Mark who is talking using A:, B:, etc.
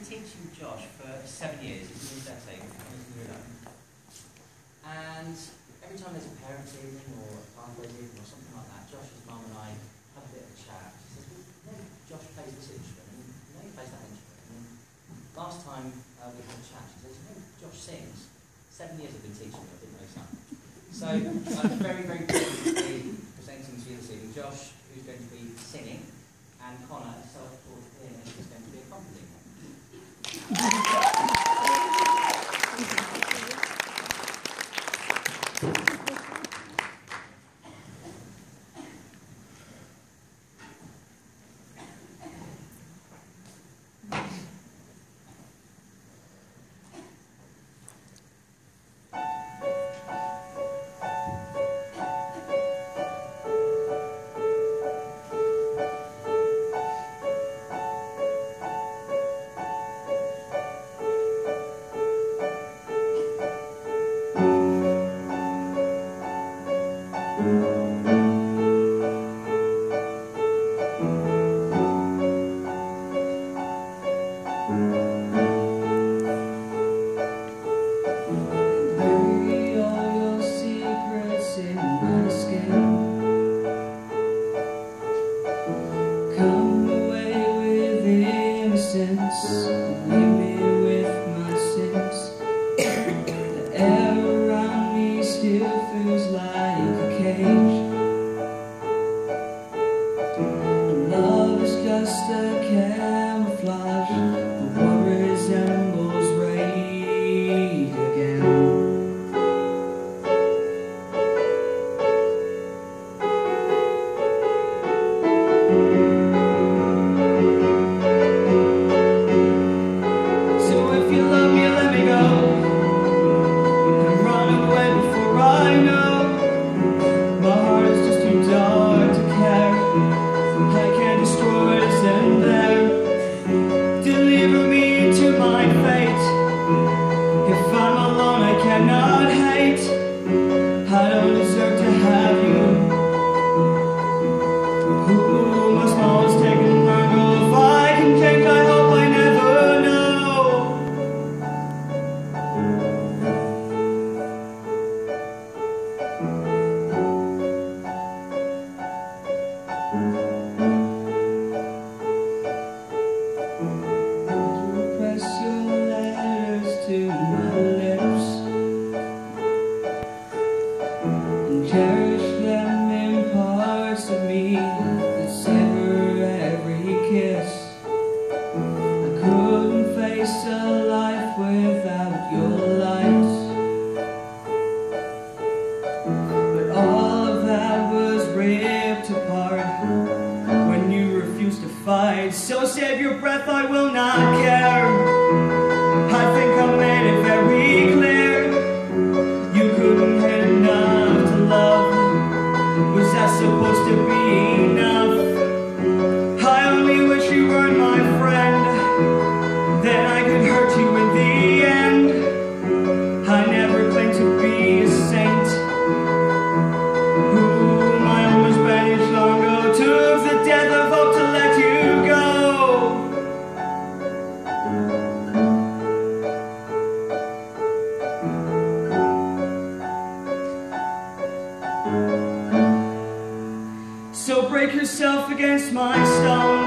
A: teaching Josh for seven years. He's in and every time there's a parents' evening or a pathways evening or something like that, Josh's mum and I have a bit of a chat. She says, well, Josh plays this instrument, and know he plays that instrument. And last time uh, we had a chat, she says, Josh sings. Seven years I've been teaching him, I didn't know son. So I'm very, very pleased to be presenting to you this evening Josh, who's going to be singing, and Connor, a self-taught pianist, is going to be accompanying.
B: Thank you. Innocence, fight. So save your breath, I will not care. I think I made yourself against my stone.